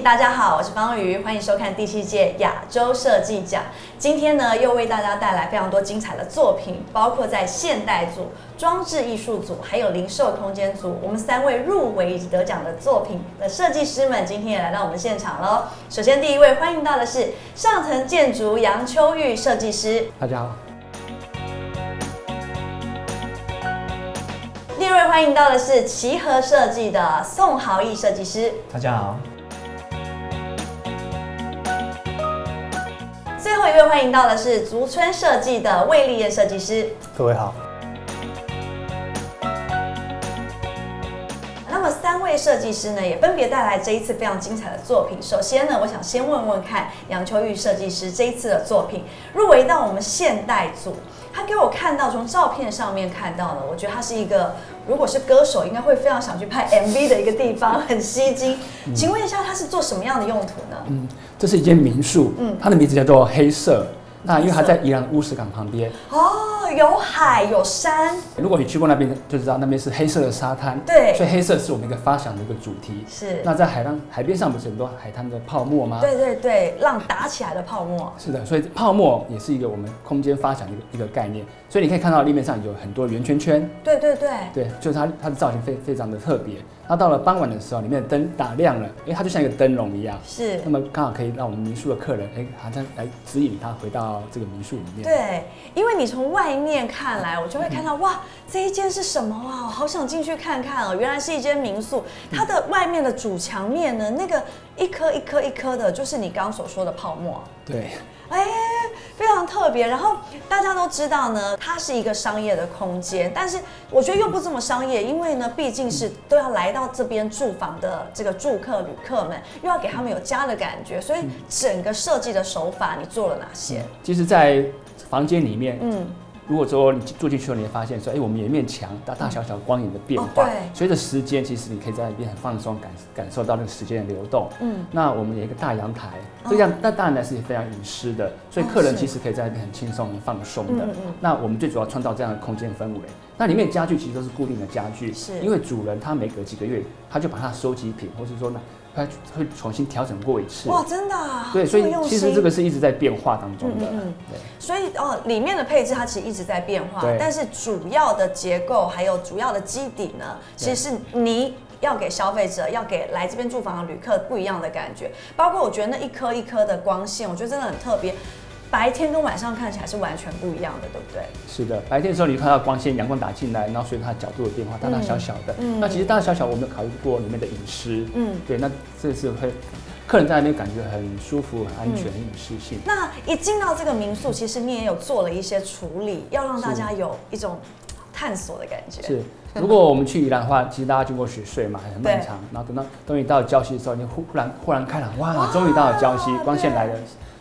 大家好，我是方瑜，欢迎收看第七届亚洲设计奖。今天呢，又为大家带来非常多精彩的作品，包括在现代组、装置艺术组，还有零售空间组，我们三位入围以及得奖的作品的设计师们，今天也来到我们现场喽。首先，第一位欢迎到的是上层建筑杨秋玉设计师，大家好。第二位欢迎到的是齐和设计的宋豪毅设计师，大家好。最后一位欢迎到的是竹村设计的魏立业设计师，各位好。那么三位设计师呢，也分别带来这一次非常精彩的作品。首先呢，我想先问问看杨秋玉设计师这一次的作品入围到我们现代组，他给我看到从照片上面看到了，我觉得他是一个。如果是歌手，应该会非常想去拍 MV 的一个地方，很吸睛。请问一下，它是做什么样的用途呢？嗯，这是一间民宿，嗯，它的名字叫做黑色。那因为它在宜兰乌石港旁边。哦。有海有山，如果你去过那边，就知道那边是黑色的沙滩。对，所以黑色是我们一个发想的一个主题。是。那在海浪海边上不是很多海滩的泡沫吗？对对对，浪打起来的泡沫。是的，所以泡沫也是一个我们空间发想的一个一个概念。所以你可以看到立面上有很多圆圈圈。对对对。对，就是它它的造型非非常的特别。那到了傍晚的时候，里面的灯打亮了，哎它就像一个灯笼一样。是。那么刚好可以让我们民宿的客人，哎，好像来指引他回到这个民宿里面。对，因为你从外面看来。我就会看到哇，这一间是什么啊？我好想进去看看哦。原来是一间民宿，它的外面的主墙面呢，那个一颗一颗一颗的，就是你刚刚所说的泡沫。对，哎，非常特别。然后大家都知道呢，它是一个商业的空间，但是我觉得又不这么商业，因为呢，毕竟是都要来到这边住房的这个住客旅客们，又要给他们有家的感觉，所以整个设计的手法你做了哪些？其实，在房间里面，嗯。如果说你住进去后，你会发现说，哎，我们有一面墙，大大小小光影的变化。随着时间，其实你可以在那边很放松，感感受到那个时间的流动。嗯。那我们有一个大阳台，这样那当然是非常隐私的，所以客人其实可以在那边很轻松、很放松的。嗯嗯。那我们最主要创造这样的空间氛围。那里面家具其实都是固定的家具，是因为主人他每隔几个月，他就把他收集品，或是说呢。它会重新调整过一次哇，真的对，所以其实这个是一直在变化当中的。嗯嗯，对。所以哦，里面的配置它其实一直在变化，但是主要的结构还有主要的基底呢，其实是你要给消费者、要给来这边住房的旅客不一样的感觉。包括我觉得那一颗一颗的光线，我觉得真的很特别。白天跟晚上看起来是完全不一样的，对不对？是的，白天的时候你看到光线、阳光打进来，然后随着它角度的变化，大大小小的。嗯。那其实大大小小，我们有考虑过里面的隐私。嗯。对，那这是会客人在那边感觉很舒服、很安全、很隐私性。那一进到这个民宿，其实你也有做了一些处理，要让大家有一种探索的感觉。是。如果我们去宜兰的话，其实大家经过雪隧嘛，很漫长，然后等到终于到了礁溪的时候，你忽忽然忽然开朗，哇，终于到了礁溪，光线来了。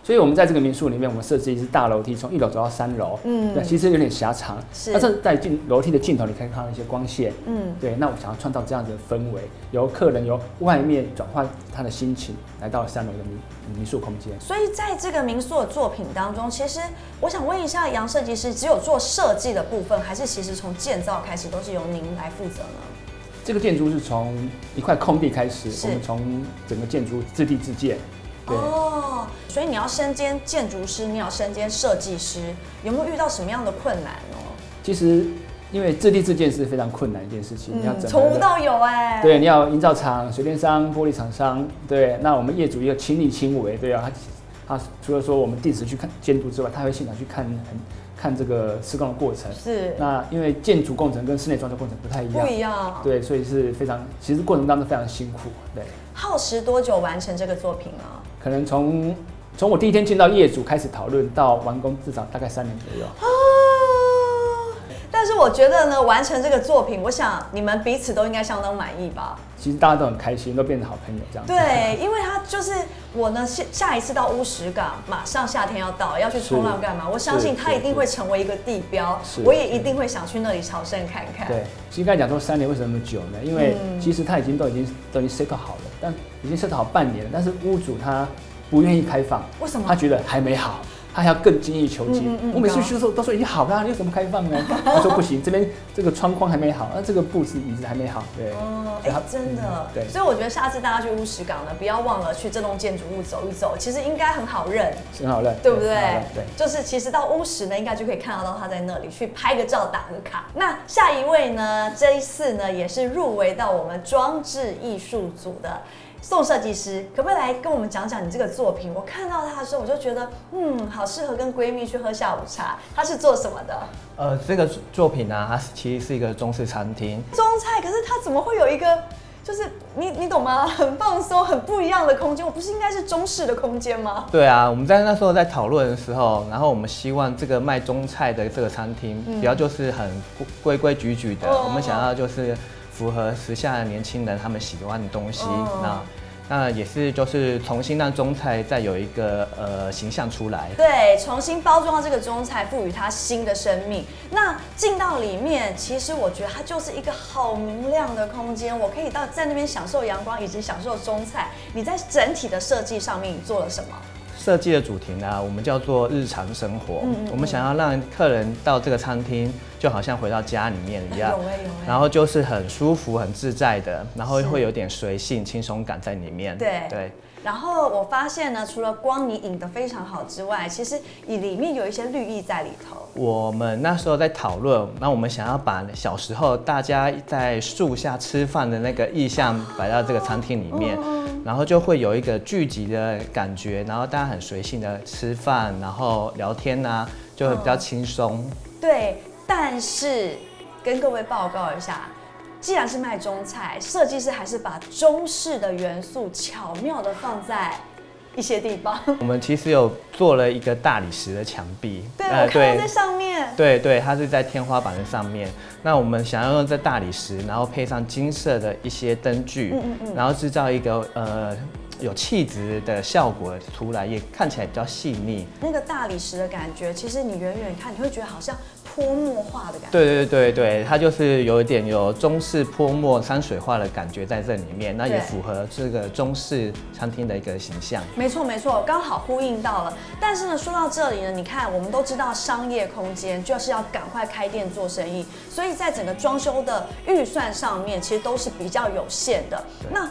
所以，我们在这个民宿里面，我们设置一只大楼梯，从一楼走到三楼。嗯，对，其实有点狭长。是。但是在进楼梯的尽头，你可以看到一些光线。嗯，对。那我想要创造这样子的氛围，由客人由外面转换他的心情，来到三楼的民民宿空间。所以，在这个民宿的作品当中，其实我想问一下杨设计师，只有做设计的部分，还是其实从建造开始都是由您来负责呢？这个建筑是从一块空地开始，我们从整个建筑自地自建。哦，所以你要身兼建筑师，你要身兼设计师，有没有遇到什么样的困难呢？其实，因为自地自建是非常困难一件事情，你要从无到有哎。对，你要营造厂、水电商、玻璃厂商，对，那我们业主要亲力亲为，对啊，他他除了说我们定时去看监督之外，他会现场去看很看这个施工的过程。是。那因为建筑工程跟室内装修工程不太一样，不一样。对，所以是非常，其实过程当中非常辛苦，对。耗时多久完成这个作品呢？可能从从我第一天见到业主开始讨论到完工，至少大概三年左右。但是我觉得呢，完成这个作品，我想你们彼此都应该相当满意吧。其实大家都很开心，都变成好朋友这样。对，因为他就是我呢，下下一次到乌石港，马上夏天要到，要去冲浪干嘛？我相信他一定会成为一个地标，我也一定会想去那里朝圣看看。对，其实刚才讲说三年为什么那么久呢？因为其实他已经都已经都已经 set 好了，但已经 set 好半年了，但是屋主他不愿意开放，为什么？他觉得还没好。他要更精益求精。嗯嗯嗯我每次去的时候都说已经好了，你为什么开放呢？他说不行，这边这个窗框还没好，那这个布置椅子还没好，对。哦，哎、真的嗯，对所以我觉得下次大家去乌石港呢，不要忘了去这栋建筑物走一走，其实应该很好认，很好认，对不对？对。就是其实到乌石呢，应该就可以看得到他在那里去拍个照、打个卡。那下一位呢，这一次呢也是入围到我们装置艺术组的。宋设计师，可不可以来跟我们讲讲你这个作品？我看到它的时候，我就觉得，嗯，好适合跟闺蜜去喝下午茶。它是做什么的？呃，这个作品呢、它其实是一个中式餐厅。中菜，可是它怎么会有一个，就是你你懂吗？很放松、很不一样的空间。我不是应该是中式的空间吗？对啊，我们在那时候在讨论的时候，然后我们希望这个卖中菜的这个餐厅，比较就是很规规矩矩的，哦我们想要就是符合时下的年轻人他们喜欢的东西。哦那那也是就是重新让中菜再有一个呃形象出来。对，重新包装这个中菜，赋予它新的生命。那进到里面，其实我觉得它就是一个好明亮的空间，我可以到在那边享受阳光，以及享受中菜。你在整体的设计上面，你做了什么？设计的主题呢，我们叫做日常生活。嗯嗯我们想要让客人到这个餐厅，就好像回到家里面一样。然后就是很舒服、很自在的，然后是会有点随性、轻松感在里面。对对，然后我发现呢，除了光你引得非常好之外，其实你里面有一些绿意在里头。我们那时候在讨论，那我们想要把小时候大家在树下吃饭的那个意象摆到这个餐厅里面，然后就会有一个聚集的感觉，然后大家很随性的吃饭，然后聊天呐、就会比较轻松。对，但是跟各位报告一下，既然是卖中菜，设计师还是把中式的元素巧妙的放在一些地方。我们其实有做了一个大理石的墙壁，对，呃我看到在上面。对对，它是在天花板的上面。那我们想要用这大理石，然后配上金色的一些灯具，嗯嗯嗯然后制造一个呃有气质的效果出来，也看起来比较细腻。那个大理石的感觉，其实你远远看，你会觉得好像泼墨画的感觉。对对对对，它就是有一点有中式泼墨山水画的感觉在这里面，那也符合这个中式餐厅的一个形象。没错没错，刚好呼应到了。但是呢，说到这里呢，你看我们都知道商业空间就是要赶快开店做生意，所以在整个装修的预算上面，其实都是比较有限的。那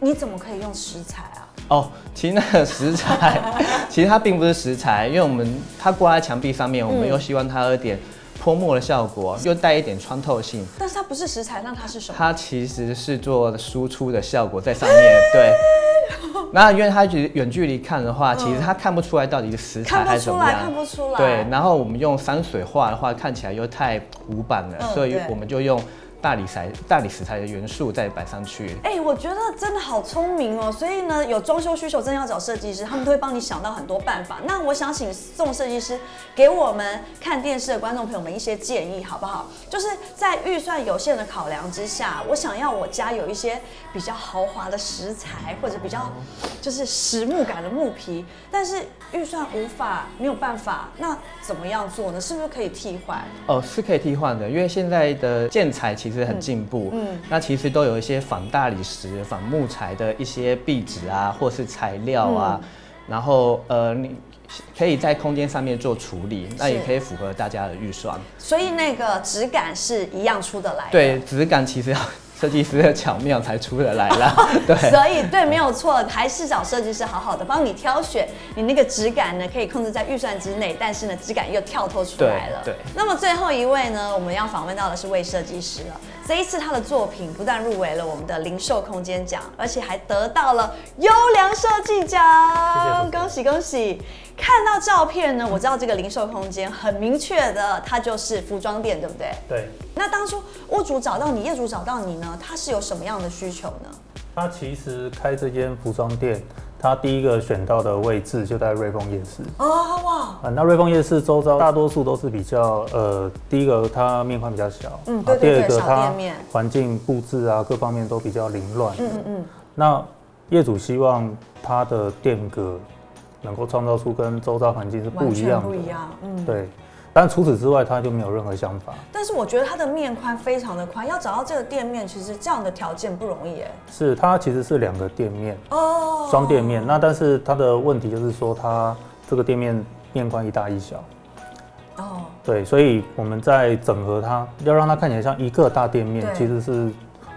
你怎么可以用食材啊？哦，其实那个食材，其实它并不是食材，因为我们它挂在墙壁上面，我们嗯又希望它有一点泼墨的效果，又带一点穿透性。但是它不是食材，那它是什么？它其实是做输出的效果在上面，对。那因为它距远距离看的话，其实它看不出来到底是食材还是怎么样看。不出来。对，然后我们用山水画的话，看起来又太古板了，嗯所以我们就用大理石大理石材的元素再摆上去。哎、我觉得真的好聪明哦！所以呢，有装修需求，真的要找设计师，他们都会帮你想到很多办法。那我想请宋设计师给我们看电视的观众朋友们一些建议，好不好？就是在预算有限的考量之下，我想要我家有一些比较豪华的石材，或者比较就是实木感的木皮，但是预算无法没有办法，那怎么样做呢？是不是可以替换？哦，是可以替换的，因为现在的建材其实很进步，嗯嗯，那其实都有一些仿大理石、仿木材的一些壁纸啊，或是材料啊，嗯然后呃，你可以在空间上面做处理，那也可以符合大家的预算。所以那个质感是一样出得来的。对，质感其实要设计师的巧妙才出得来啦。对，所以对，没有错，还是找设计师好好的帮你挑选，你那个质感呢可以控制在预算之内，但是呢质感又跳脱出来了。对对那么最后一位呢，我们要访问到的是魏设计师了。这一次他的作品不但入围了我们的零售空间奖，而且还得到了优良设计奖，恭喜恭喜！看到照片呢，我知道这个零售空间很明确的，它就是服装店，对不对？对，那当初屋主找到你，业主找到你呢，他是有什么样的需求呢？他其实开这间服装店，他第一个选到的位置就在瑞丰夜市。哦哇，啊，那瑞丰夜市周遭大多数都是比较呃，第一个它面宽比较小，嗯啊对对对小第二个它环境布置啊各方面都比较凌乱。嗯嗯嗯，那业主希望他的店格能够创造出跟周遭环境是不一样的，不一样，嗯。对。但除此之外，他就没有任何想法。但是我觉得它的面宽非常的宽，要找到这个店面，其实这样的条件不容易哎。是它其实是两个店面，哦双店面。那但是它的问题就是说，它这个店面面宽一大一小。哦，对，所以我们在整合它，要让它看起来像一个大店面，其实是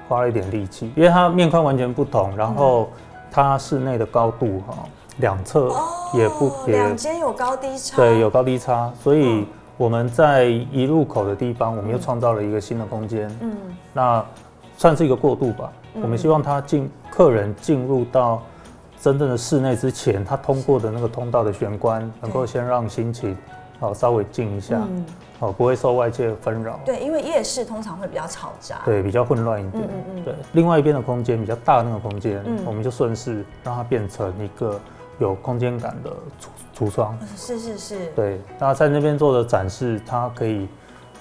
花了一点力气，因为它面宽完全不同，然后它室内的高度哈，两侧也不两间有高低差，对有高低差，所以嗯我们在一入口的地方，我们又创造了一个新的空间，嗯。那算是一个过渡吧。嗯。我们希望他进客人进入到真正的室内之前，他通过的那个通道的玄关，能够先让心情哦稍微静一下，嗯，哦不会受外界纷扰，对，因为夜市通常会比较嘈杂，对，比较混乱一点。嗯嗯嗯。对，另外一边的空间比较大的那个空间，嗯。我们就顺势让它变成一个有空间感的橱橱窗。呃是是是，对，那在那边做的展示，它可以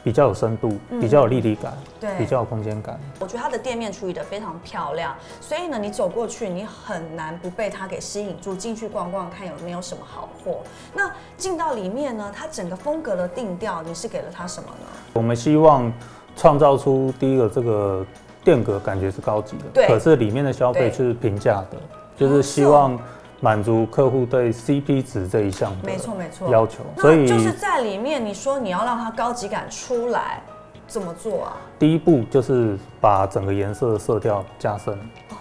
比较有深度，嗯比较有立体感，对比较有空间感。我觉得它的店面处理的非常漂亮，所以呢，你走过去，你很难不被它给吸引住，进去逛逛看有没有什么好货。那进到里面呢，它整个风格的定调，你是给了它什么呢？我们希望创造出第一个这个店格感觉是高级的，对可是里面的消费是平价的，就是希哦望满足客户对 CP 值这一项的没错没错，要求。所以就是在里面，你说你要让它高级感出来，怎么做啊？第一步就是把整个颜色的色调加深，哦，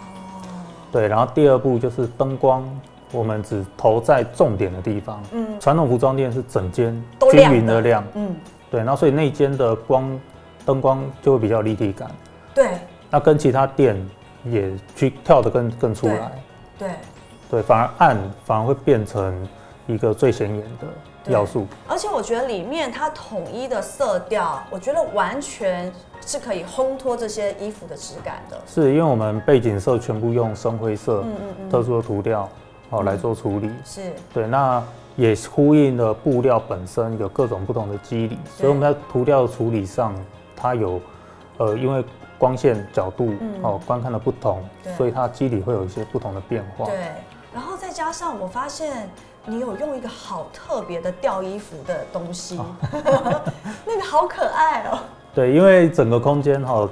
对，然后第二步就是灯光，我们只投在重点的地方。嗯。传统服装店是整间都均匀的亮，嗯，对，然后所以那间的光灯光就会比较立体感，对。那跟其他店也去跳的更更出来，对。对，反而暗反而会变成一个最显眼的要素，而且我觉得里面它统一的色调，我觉得完全是可以烘托这些衣服的质感的。是因为我们背景色全部用深灰色、嗯嗯嗯，特殊的涂料哦来做处理，是对，那也呼应了布料本身有各种不同的肌理，所以我们在涂料的处理上，它有呃因为光线角度、嗯哦观看的不同，所以它肌理会有一些不同的变化。对，加上我发现你有用一个好特别的吊衣服的东西，那个好可爱哦。对，因为整个空间哈，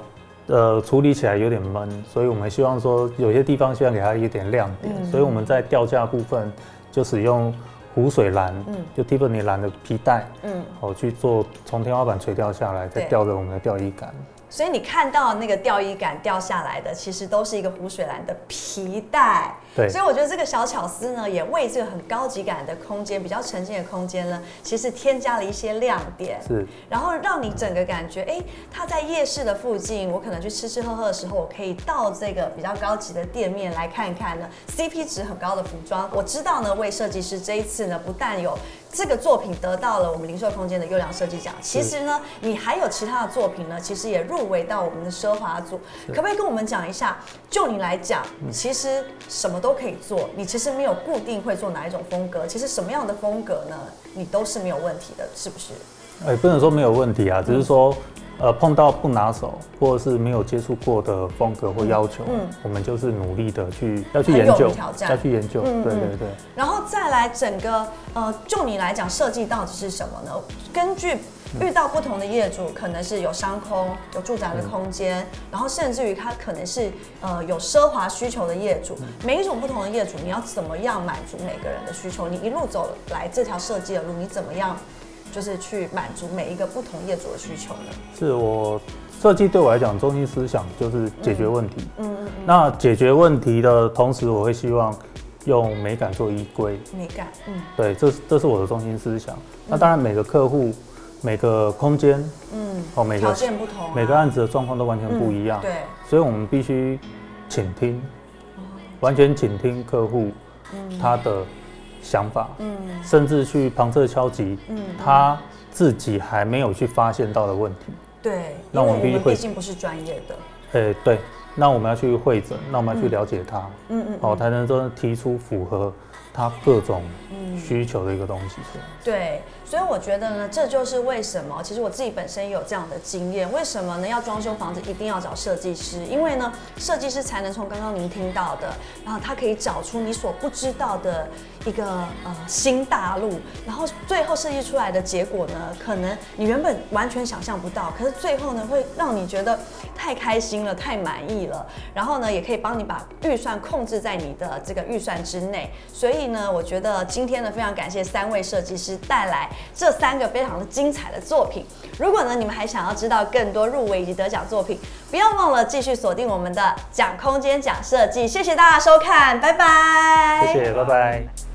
呃，处理起来有点闷，所以我们希望说有些地方希望给它一点亮点，嗯。所以我们在吊架部分就使用湖水蓝，嗯。就 Tiffany 蓝的皮带，嗯，哦去做从天花板垂吊下来，再吊着我们的吊衣杆。所以你看到那个吊衣杆掉下来的，其实都是一个湖水蓝的皮带。对所以我觉得这个小巧思呢，也为这个很高级感的空间、比较沉浸的空间呢，其实添加了一些亮点。是，然后让你整个感觉，哎，它在夜市的附近，我可能去吃吃喝喝的时候，我可以到这个比较高级的店面来看看呢，CP 值很高的服装。我知道呢，为设计师这一次呢，不但有这个作品得到了我们零售空间的优良设计奖，其实呢，你还有其他的作品呢，其实也入围到我们的奢华组。可不可以跟我们讲一下？就你来讲，其实什么都可以做，你其实没有固定会做哪一种风格，其实什么样的风格呢，你都是没有问题的，是不是？哎、不能说没有问题啊，只是说。呃，碰到不拿手或者是没有接触过的风格或要求，嗯我们就是努力的去要去研究挑，战要去研究，对对对。然后再来整个呃，就你来讲，设计到底是什么呢？根据遇到不同的业主，可能是有商空、有住宅的空间，然后甚至于他可能是呃有奢华需求的业主，每一种不同的业主，你要怎么样满足每个人的需求？你一路走来这条设计的路，你怎么样就是去满足每一个不同业主的需求呢？是我设计对我来讲，中心思想就是解决问题。嗯嗯那解决问题的同时，我会希望用美感做依归。嗯，美感，嗯对，这是这是我的中心思想。那当然，每个客户、每个空间嗯，哦，每个条个件不同啊、每个案子的状况都完全不一样。对，所以我们必须倾听，完全倾听客户他的想法，嗯。甚至去旁侧敲击嗯，他自己还没有去发现到的问题。对，那我们我们必须会毕竟不是专业的，哎，对，那我们要去会诊，那我们要去了解他，嗯嗯，哦，才能真的提出符合他各种嗯。需求的一个东西出来。对，所以我觉得呢，这就是为什么，其实我自己本身也有这样的经验。为什么呢？要装修房子一定要找设计师，因为呢，设计师才能从刚刚您听到的，然后他可以找出你所不知道的一个呃新大陆，然后最后设计出来的结果呢，可能你原本完全想象不到，可是最后呢，会让你觉得太开心了，太满意了，然后呢，也可以帮你把预算控制在你的这个预算之内。所以呢，我觉得今天呢非常感谢三位设计师带来这三个非常的精彩的作品。如果呢你们还想要知道更多入围以及得奖作品，不要忘了继续锁定我们的奖空间奖设计。谢谢大家收看，拜拜。谢谢，拜拜。